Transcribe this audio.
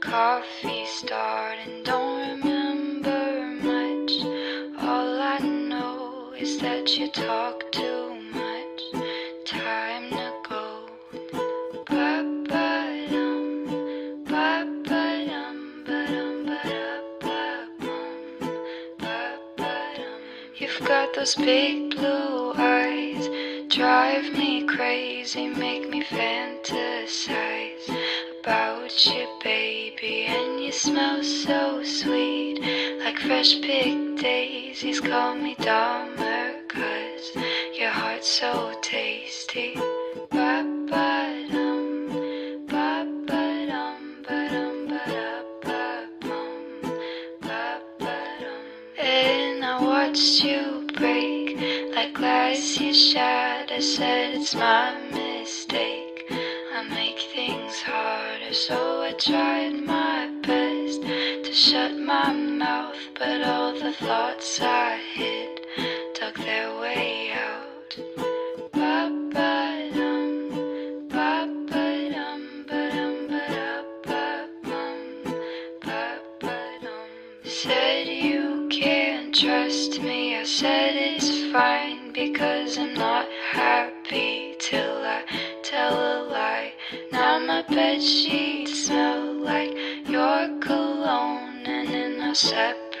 coffee start and don't remember much. All I know is that you talk too much. Time to go. Ba-ba-dum, ba-ba-dum, ba-dum, ba-da-ba-bum, ba-ba-dum. You've got those big blue eyes, drive me crazy, make me fantasize about you, baby. And you smell so sweet, like fresh picked daisies. Call me Dahmer, cause your heart's so tasty. And I watched you break like glass you shattered. I said it's my mistake. I make things harder, so I tried my best to shut my mouth, but all the thoughts I hid dug their way out. Ba-ba-dum, ba-ba-dum, ba-dum, ba-da-ba-bum, ba-ba-dum. Said you can't trust me. I said it's fine because I'm not happy till I tell. Bed sheets smell like your cologne, and in our separate